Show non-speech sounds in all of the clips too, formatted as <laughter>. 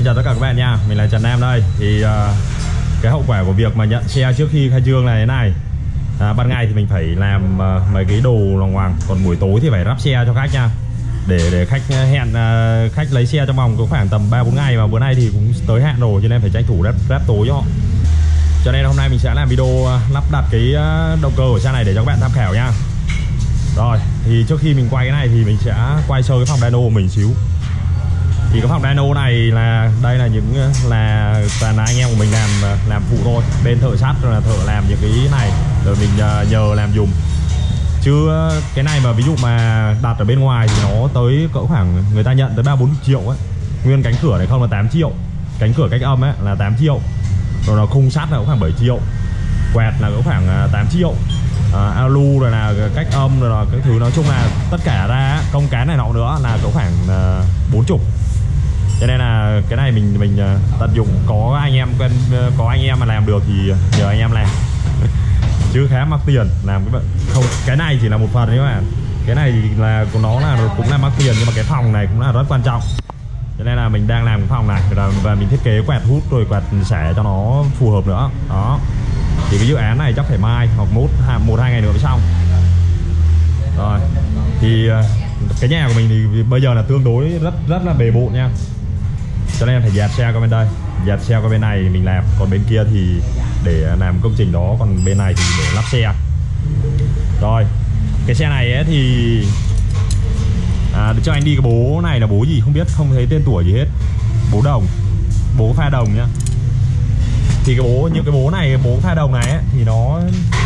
xin chào tất cả các bạn nha. Mình là Trần Nam đây. Thì uh, cái hậu quả của việc mà nhận xe trước khi khai trương là thế này. À, Ban ngày thì mình phải làm uh, mấy cái đồ lòng hoàng Còn buổi tối thì phải ráp xe cho khách nha. Để để khách hẹn uh, khách lấy xe trong vòng có khoảng tầm 3-4 ngày Mà bữa nay thì cũng tới hạn rồi cho nên phải tranh thủ ráp, ráp tối cho họ. Cho nên hôm nay mình sẽ làm video uh, lắp đặt cái uh, động cơ của xe này để cho các bạn tham khảo nha. Rồi thì trước khi mình quay cái này thì mình sẽ quay sơ cái phòng dyno của mình xíu thì cái phòng dyno này là đây là những là toàn là anh em của mình làm làm phụ thôi. Bên thợ sắt rồi là thợ làm những cái này. Rồi mình à, nhờ làm dùng. Chứ à, cái này mà ví dụ mà đặt ở bên ngoài thì nó tới cỡ khoảng người ta nhận tới ba bốn triệu ấy nguyên cánh cửa này không là 8 triệu. Cánh cửa cách âm ấy là 8 triệu. Rồi nó khung sắt là cũng khoảng 7 triệu. Quẹt là cũng khoảng à, 8 triệu. À, alu rồi là cách âm rồi là cái thứ. Nói chung là tất cả ra công cán này nọ nữa là có khoảng bốn chục cho nên là cái này mình mình ờ, tận dụng. Có anh em quen ờ, có anh em mà làm được thì nhờ anh em làm. <laughs> Chứ khá mắc tiền làm cái không, cái này chỉ là một phần đấy các bạn cái này là, của nó là cũng là mắc tiền, nhưng mà cái phòng này cũng là rất quan trọng. Cho nên là mình đang làm cái phòng này, và mình thiết kế quạt hút rồi quạt xẻ cho nó phù hợp nữa. Đó. Thì cái dự án này chắc phải mai hoặc một một, hai ngày nữa mới xong. Rồi. Thì ờ, cái nhà của mình thì bây giờ là tương đối rất rất là bề bộn nha cho nên phải dạt xe qua bên đây. Dạt xe qua bên này mình làm. Còn bên kia thì để làm công trình đó. Còn bên này thì để lắp xe. Rồi. Cái xe này ấy thì à, cho anh đi cái bố này là bố gì không biết. Không thấy tên tuổi gì hết. Bố đồng. Bố pha đồng nhá thì cái bố những cái bố này bố pha đồng này ấy, thì nó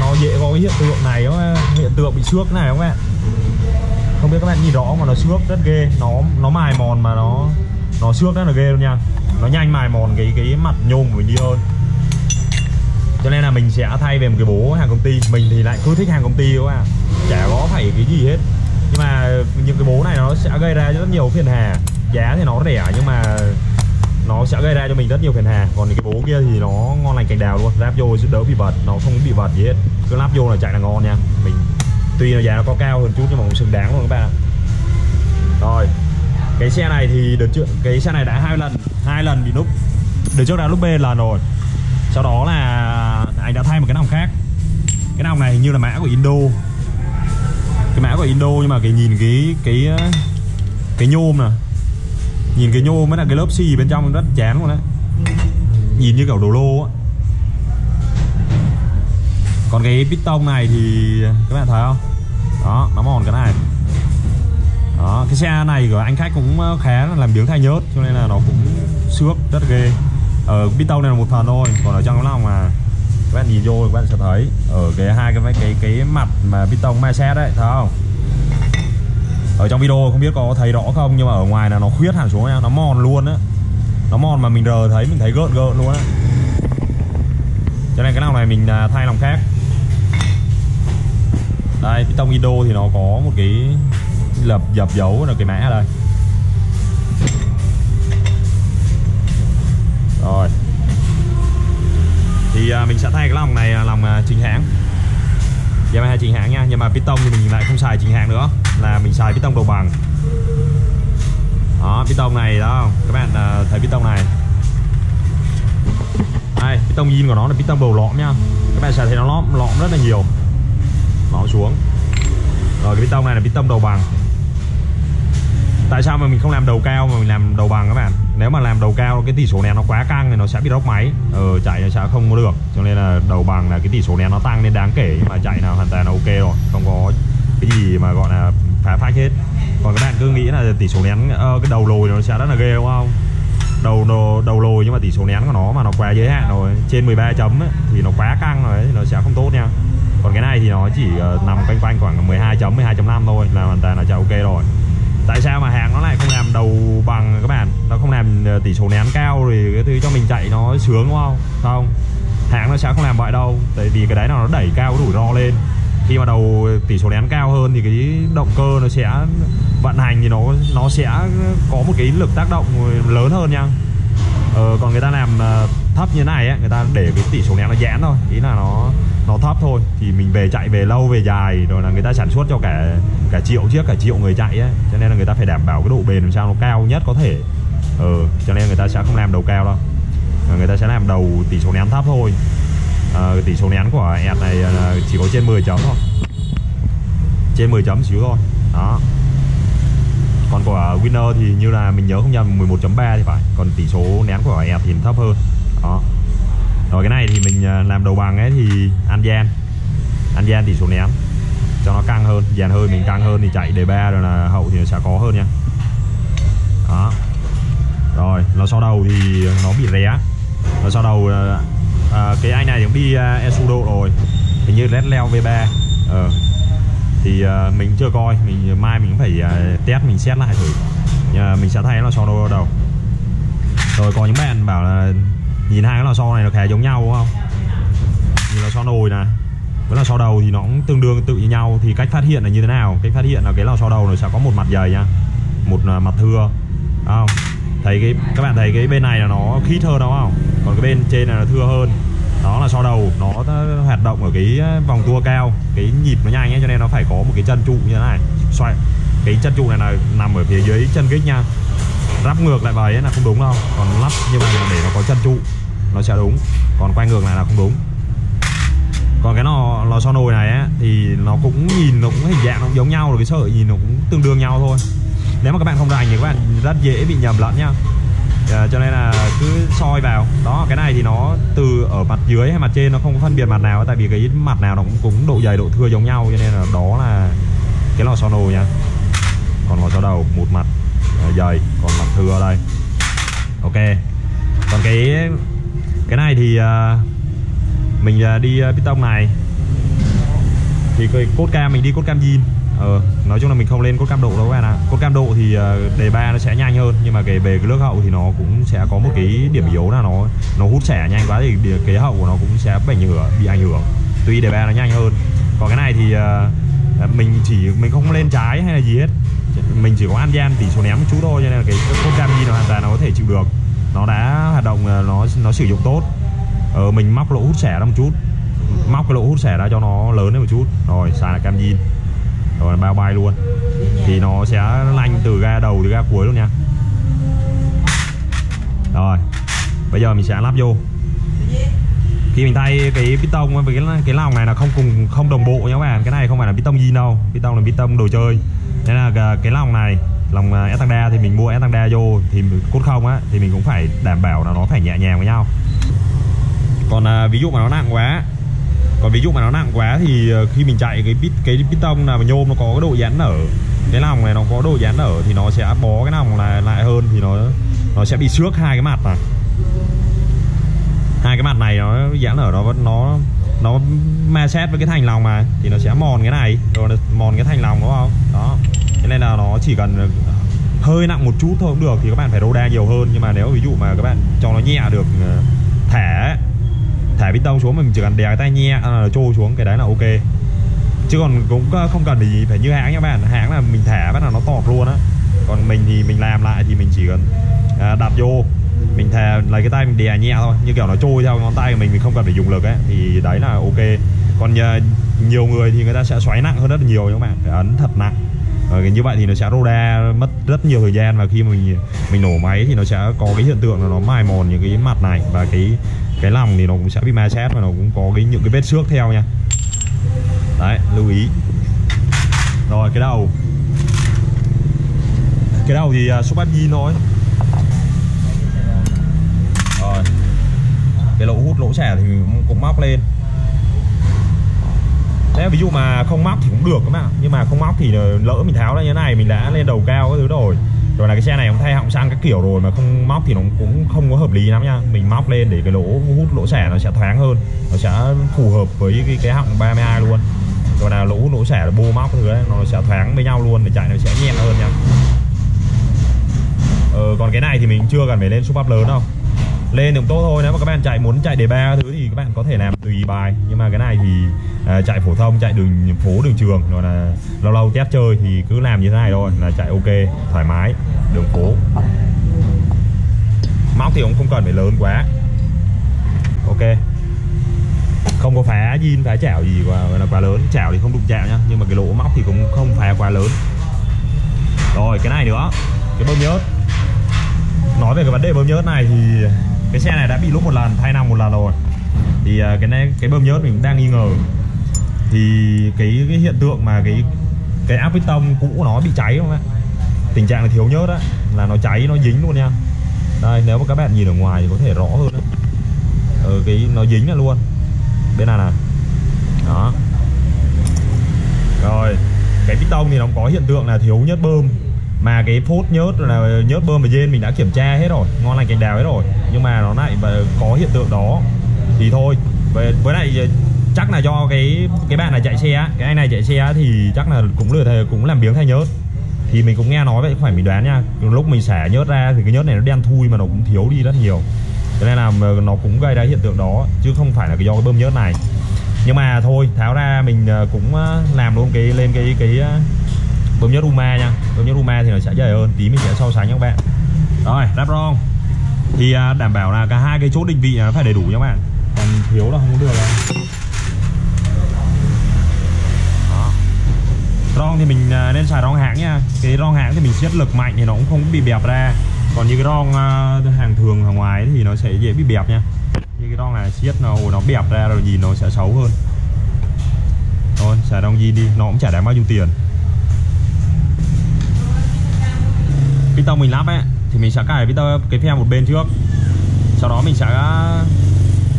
nó dễ có cái hiện tượng này đó, hiện tượng bị xước này không ạ? Không biết các bạn nhìn rõ mà nó xước rất ghê. Nó nó mài mòn mà nó nó xước rất là ghê luôn nha. Nó nhanh mài mòn cái cái mặt nhôm của mình đi hơn. Cho nên là mình sẽ thay về một cái bố hàng công ty. Mình thì lại cứ thích hàng công ty quá à. Chả có phải cái gì hết. Nhưng mà những cái bố này nó sẽ gây ra rất nhiều phiền hà. Giá thì nó rẻ nhưng mà nó sẽ gây ra cho mình rất nhiều phiền hà. Còn cái bố kia thì nó ngon lành cành đào luôn. Ráp vô giúp đỡ bị bật nó không bị bật gì hết. Cứ lắp vô là chạy là ngon nha. Mình, tuy là giá nó có cao hơn chút nhưng mà cũng xứng đáng luôn các bạn ạ. Rồi cái xe này thì được chưa? Cái xe này đã hai lần hai lần bị núp. Được trước đã lúc B lần rồi. Sau đó là anh đã thay một cái nòng khác. Cái nòng này hình như là mã của Indo. Cái mã của Indo nhưng mà cái nhìn cái cái cái nhôm nè. Nhìn cái nhôm mới là cái lớp xì bên trong rất chán luôn đấy nhìn như kiểu đồ lô á. Còn cái piston này thì các bạn thấy không? Đó, nó mòn cái này đó, cái xe này của anh khách cũng ờ, khá là làm biếng thay nhớt, cho nên là nó cũng xước rất ghê. Ờ, ở piston này là một phần thôi, còn ở trong cái lòng mà các bạn nhìn vô các bạn sẽ thấy, ở cái hai cái cái cái mặt mà piston ma xét đấy, thấy không? Ở trong video không biết có thấy rõ không, nhưng mà ở ngoài là nó khuyết hẳn xuống nha, nó mòn luôn á. Nó mòn mà mình rờ thấy, mình thấy gợn gợn luôn á. Cho nên cái nào này mình à, thay lòng khác. Đây piston Indo thì nó có một cái lợp dập dỗ là cái mã đây rồi. Thì à, mình sẽ thay cái lòng này là lòng à, chính hãng. Dạ, Yamaha chính hãng nha. Nhưng mà piston thì mình lại không xài chính hãng nữa. Là mình xài piston đầu bằng. Đó piston này đó. Các bạn à, thấy piston này. Đây piston zin của nó là piston đầu lõm nha. Các bạn sẽ thấy nó lõm lõm rất là nhiều. Lõm xuống. Rồi cái piston này là piston đầu bằng tại sao mà mình không làm đầu cao mà mình làm đầu bằng các bạn? Nếu mà làm đầu cao cái tỷ số nén nó quá căng thì nó sẽ bị rốc máy. Ờ chạy nó sẽ không có được. Cho nên là đầu bằng là cái tỷ số nén nó tăng lên đáng kể. Nhưng mà chạy nào hoàn toàn là ok rồi. Không có cái gì mà gọi là phá phách hết. Còn các bạn cứ nghĩ là tỷ số nén uh, cái đầu lồi nó sẽ rất là ghê đúng không? Đầu đầu, đầu lồi nhưng mà tỷ số nén của nó mà nó quá giới hạn rồi trên 13 chấm ấy, thì nó quá căng rồi thì nó sẽ không tốt nha. Còn cái này thì nó chỉ uh, nằm quanh quanh khoảng 12 chấm 12.5 thôi là hoàn toàn là chạy ok rồi tại sao mà hàng nó lại không làm đầu bằng các bạn? Nó không làm ờ, tỷ số nén cao rồi cái thứ cho mình chạy nó sướng đúng không? Không? Hãng nó sẽ không làm vậy đâu tại vì cái đấy là nó đẩy cao cái rủi ro lên. Khi mà đầu tỷ số nén cao hơn thì cái động cơ nó sẽ vận hành thì nó nó sẽ có một cái lực tác động lớn hơn nha. Ờ, còn người ta làm ờ, thấp như này ấy, người ta để cái tỷ số nén nó giãn thôi ý là nó nó thấp thôi thì mình về chạy về lâu về dài rồi là người ta sản xuất cho cả cả triệu chiếc cả triệu người chạy ấy. Cho nên là người ta phải đảm bảo cái độ bền làm sao nó cao nhất có thể. Ừ cho nên người ta sẽ không làm đầu cao đâu. Ờ, người ta sẽ làm đầu tỷ số nén thấp thôi. À, tỷ số nén của ẹt này chỉ có trên 10 chấm thôi. Trên 10 chấm xíu thôi. Đó. Còn của winner thì như là mình nhớ không nhầm 11.3 thì phải. Còn tỷ số nén của ẹt thì thấp hơn. Đó rồi cái này thì mình à, làm đầu bằng ấy thì an gian. An gian tỷ số ném. Cho nó căng hơn dàn hơi mình căng hơn thì chạy đề ba rồi là hậu thì nó sẽ có hơn nha. Đó. Rồi nó sau đầu thì nó bị ré. Nó sau đầu à, à cái anh này cũng đi uh, Esudo rồi. Hình như Red Leo V3 ờ. thì uh, mình chưa coi mình mai mình cũng phải uh, test mình xét lại thử. Uh, mình sẽ thay nó sau đầu đầu. Rồi có những bạn bảo là nhìn hai cái lò xo này nó khá giống nhau đúng không? Như lò xo nồi này với lò xo đầu thì nó cũng tương đương tự như nhau. Thì cách phát hiện là như thế nào? Cách phát hiện là cái lò xo đầu nó sẽ có một mặt dày nha. Một à, mặt thưa. Không? Thấy cái các bạn thấy cái bên này là nó khít hơn đúng không? Còn cái bên trên là nó thưa hơn. Đó là so đầu. Nó ờ, hoạt động ở cái ờ, vòng tua cao. Cái nhịp nó nhanh ấy, cho nên nó phải có một cái chân trụ như thế này. Xoay cái chân trụ này là nằm ở phía dưới chân kích nha. Lắp ngược lại vào ấy là không đúng đâu. Còn lắp như vậy là để nó có chân trụ nó sẽ đúng. Còn quay ngược lại là không đúng. Còn cái lò lò xo nồi này á thì nó cũng nhìn nó cũng hình dạng nó cũng giống nhau rồi cái sợi nhìn nó cũng tương đương nhau thôi. Nếu mà các bạn không rành thì các bạn rất dễ bị nhầm lẫn nhá à, ờ, cho nên là cứ soi vào. Đó cái này thì nó từ ở mặt dưới hay mặt trên nó không có phân biệt mặt nào tại vì cái mặt nào nó cũng, cũng độ dày độ thưa giống nhau cho nên là đó là cái lò xo nồi nha. Còn lò xo đầu một mặt ờ, dày còn mặt thưa ở đây. Ok. Còn cái cái này thì uh, mình uh, đi à, uh, piston này. Thì cái cốt cam mình đi cốt cam zin ờ, nói chung là mình không lên cốt cam độ đâu các bạn ạ. Cốt cam độ thì uh, đề ba nó sẽ nhanh hơn nhưng mà cái về cái nước hậu thì nó cũng sẽ có một cái điểm yếu là nó nó hút xẻ nhanh quá thì cái hậu của nó cũng sẽ bị ảnh hưởng bị ảnh hưởng. Tuy đề ba nó nhanh hơn. Còn cái này thì uh, mình chỉ mình không lên trái hay là gì hết. Mình chỉ có an gian tỷ số ném một chút thôi cho nên là cái cốt cam nó hoàn toàn nó có thể chịu được nó đã hoạt động ờ, nó nó sử dụng tốt. Ờ, mình móc lỗ hút xẻ ra một chút. Móc cái lỗ hút xẻ ra cho nó lớn lên một chút. Rồi xài là cam zin. Rồi bao bay luôn. Thì nó sẽ lanh từ ga đầu đến ga cuối luôn nha. Rồi bây giờ mình sẽ lắp vô. Khi mình thay cái piston với cái cái lòng này là không cùng không đồng bộ nha các bạn. Cái này không phải là piston gì đâu. Piston là piston đồ chơi. Nên là ờ, cái lòng này lòng Etanda à, thì mình mua Etanda vô thì cốt không á thì mình cũng phải đảm bảo là nó phải nhẹ nhàng với nhau. Còn à, ví dụ mà nó nặng quá còn ví dụ mà nó nặng quá thì ờ, khi mình chạy cái bít cái piston là nhôm nó có cái độ giãn nở cái lòng này nó có độ giãn nở thì nó sẽ bó cái lòng lại lại hơn thì nó nó sẽ bị xước hai cái mặt này hai cái mặt này nó giãn nở nó nó nó ma sát với cái thành lòng mà thì nó sẽ mòn cái này rồi nó mòn cái thành lòng đúng không? Đó thế nên là nó chỉ cần ờ, hơi nặng một chút thôi cũng được, thì các bạn phải đô đa nhiều hơn. Nhưng mà nếu ví dụ mà các bạn cho nó nhẹ được ờ, thẻ thẻ thả bít tông xuống, mình chỉ cần đè cái tay nhẹ là trôi xuống, cái đấy là ok. Chứ còn cũng không cần gì phải như hãng nha bạn. Hãng là mình thả bắt là nó tọt luôn á. Còn mình thì mình làm lại thì mình chỉ cần à, đặt vô, mình thả lấy cái tay mình đè nhẹ thôi. Như kiểu nó trôi theo ngón tay của mình mình không cần phải dùng lực ấy thì đấy là ok. Còn ờ, nhiều người thì người ta sẽ xoáy nặng hơn rất là nhiều các bạn. Phải ấn thật nặng. Ờ, rồi như vậy thì nó sẽ rô mất rất nhiều thời gian và khi mình mình nổ máy thì nó sẽ có cái hiện tượng là nó mài mòn những cái mặt này và cái cái lòng thì nó cũng sẽ bị ma sát và nó cũng có cái những cái vết xước theo nha. Đấy lưu ý. Rồi cái đầu. Cái đầu thì uh, số zin thôi rồi. Cái lỗ hút lỗ xẻ thì cũng, cũng móc lên. Thế ví dụ mà không móc thì cũng được các bạn Nhưng mà không móc thì lỡ mình tháo ra như thế này Mình đã lên đầu cao cái thứ rồi. Rồi là cái xe này cũng thay họng sang cái kiểu rồi mà không móc thì nó cũng không có hợp lý lắm nha. Mình móc lên để cái lỗ hút lỗ xẻ nó sẽ thoáng hơn. Nó sẽ phù hợp với cái, cái họng 32 luôn. Rồi là lỗ hút lỗ xẻ là bô móc thứ đấy nó sẽ thoáng với nhau luôn để chạy nó sẽ nhẹ hơn nha. Ờ, còn cái này thì mình chưa cần phải lên súp lớn đâu lên đường tốt thôi. Nếu mà các bạn chạy muốn chạy đề ba thứ thì các bạn có thể làm tùy bài. Nhưng mà cái này thì à, chạy phổ thông chạy đường phố đường trường rồi là lâu lâu test chơi thì cứ làm như thế này thôi là chạy ok thoải mái đường phố. Móc thì cũng không cần phải lớn quá. Ok. Không có phá zin phá chảo gì quá, là quá lớn. Chảo thì không đụng chạm nhá nhưng mà cái lỗ móc thì cũng không phá quá lớn. Rồi cái này nữa. Cái bơm nhớt. Nói về cái vấn đề bơm nhớt này thì cái xe này đã bị lốp một lần thay năm một lần rồi. Thì à, cái này cái bơm nhớt mình đang nghi ngờ. Thì cái, cái hiện tượng mà cái cái áp piston cũ nó bị cháy không ạ? Tình trạng là thiếu nhớt á là nó cháy nó dính luôn nha. Đây nếu mà các bạn nhìn ở ngoài thì có thể rõ hơn đấy ừ, cái nó dính là luôn. Bên này nè đó. Rồi cái piston thì nó có hiện tượng là thiếu nhớt bơm mà cái phốt nhớt là nhớt bơm và dên mình đã kiểm tra hết rồi ngon lành cành đào hết rồi. Nhưng mà nó lại có hiện tượng đó thì thôi. Với, với lại ờ, chắc là do cái cái bạn này chạy xe cái anh này chạy xe thì chắc là cũng lừa thề cũng làm biếng thay nhớt thì mình cũng nghe nói vậy phải mình đoán nha. Lúc mình xả nhớt ra thì cái nhớt này nó đen thui mà nó cũng thiếu đi rất nhiều. Cho nên là ờ, nó cũng gây ra hiện tượng đó chứ không phải là do cái bơm nhớt này. Nhưng mà thôi tháo ra mình ờ, cũng làm luôn cái lên cái cái bấm nhớ Ruma nha. Bấm nhớ Ruma thì nó sẽ dày hơn, tí mình sẽ so sánh các bạn. Rồi ráp ron thì à, đảm bảo là cả hai cái chốt định vị nó phải đầy đủ nha các bạn. Còn thiếu là không có được đâu. Ron thì mình à, nên xài ron hãng nha. Cái ron hãng thì mình siết lực mạnh thì nó cũng không bị bẹp ra. Còn như cái ron hàng thường ở ngoài thì nó sẽ dễ bị bẹp nha. Như cái ron này siết nó nó bẹp ra rồi nhìn nó sẽ xấu hơn. Thôi, xài ron gì đi, nó cũng chả đáng bao nhiêu tiền. Piston mình lắp ấy thì mình sẽ cài piston cái phe một bên trước. Sau đó mình sẽ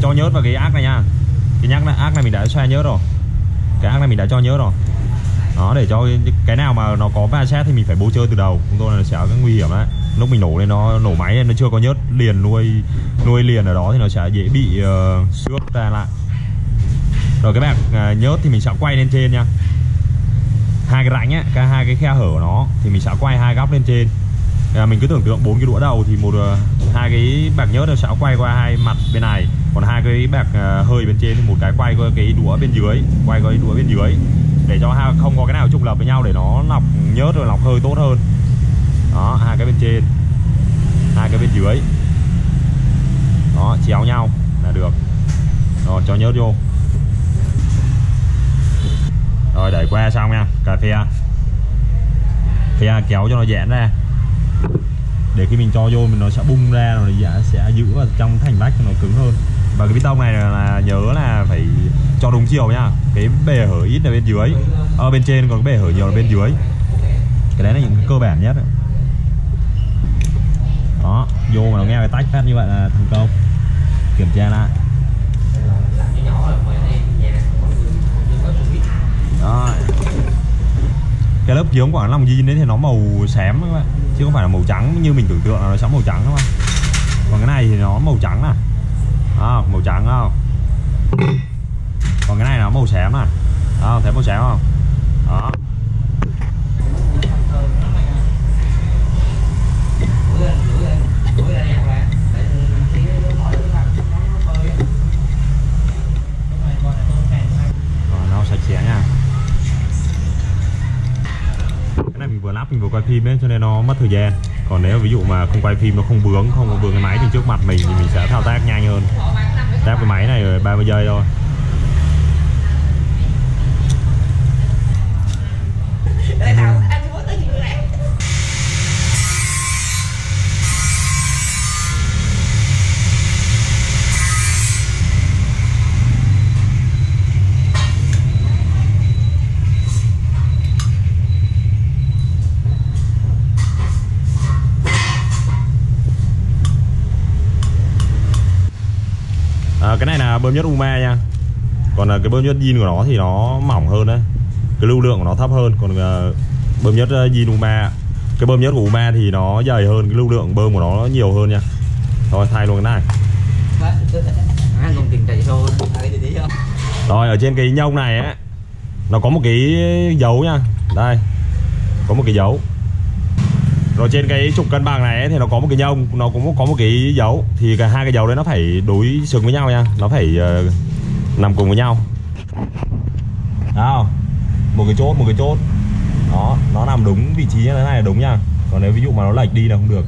cho nhớt vào cái ác này nha. Cái nhắc này ác này mình đã xoay nhớt rồi. Cái ác này mình đã cho nhớt rồi. Đó để cho cái nào mà nó có va xét thì mình phải bố chơi từ đầu. Chúng tôi là sẽ cái nguy hiểm đấy lúc mình nổ lên nó nổ máy nó chưa có nhớt. Liền nuôi nuôi liền ở đó thì nó sẽ dễ bị uh, xước ra lại. Rồi cái bạc uh, à, nhớt thì mình sẽ quay lên trên nha. Hai cái rãnh á cái hai cái khe hở của nó thì mình sẽ quay hai góc lên trên à, mình cứ tưởng tượng bốn cái đũa đầu thì một ờ, hai cái bạc nhớt sẽ quay qua hai mặt bên này. Còn hai cái bạc ờ, hơi bên trên thì một cái quay qua cái đũa bên dưới quay qua cái đũa bên dưới. Để cho không có cái nào trùng lập với nhau để nó lọc nhớt rồi lọc hơi tốt hơn. Đó hai cái bên trên hai cái bên dưới. Đó chéo nhau là được. Rồi cho nhớt vô. Rồi đẩy qua xong nha cà phê. Phe kéo cho nó giãn ra để khi mình cho vô, mình nó sẽ bung ra rồi nó sẽ giữ vào trong thành vách cho nó cứng hơn. Và cái tông này là nhớ là phải cho đúng chiều nha cái bề hở ít là bên dưới. Ở bên trên còn cái bề hở nhiều là bên dưới. Cái đấy là những cái cơ bản nhất đó, vô mà nó nghe cái tách phát như vậy là thành công. Kiểm tra lại. Đó. Cái lớp dưỡng khoảng lòng zin đấy thì nó màu xém các bạn chứ không phải là màu trắng như mình tưởng tượng là nó sẽ màu trắng đúng không? còn cái này thì nó màu trắng à? À, màu trắng không còn cái này nó màu xám à? À, thấy màu xám không? Đó. Vừa lắp, mình vừa quay phim ấy, cho nên nó mất thời gian. Còn nếu ví dụ mà không quay phim, nó không bướng, không có bướng cái máy thì trước mặt mình thì mình sẽ thao tác nhanh hơn. Tác cái máy này rồi 30 giây thôi. Cái này là bơm nhớt Uma nha. Còn cái bơm nhớt zin của nó thì nó mỏng hơn đấy. Cái lưu lượng của nó thấp hơn. Còn uh, bơm nhớt zin Uma cái bơm nhớt của Uma thì nó dày hơn cái lưu lượng bơm của nó nhiều hơn nha. Thôi thay luôn cái này. Rồi ở trên cái nhông này á nó có một cái dấu nha. Đây có một cái dấu rồi trên cái trục cân bằng này ấy, thì nó có một cái nhông nó cũng có một cái dấu. Thì cả hai cái dấu đấy nó phải đối xứng với nhau nha. Nó phải uh, nằm cùng với nhau. Nào, một cái chốt một cái chốt. Đó nó nằm đúng vị trí như thế này là đúng nha. Còn nếu ví dụ mà nó lệch đi là không được.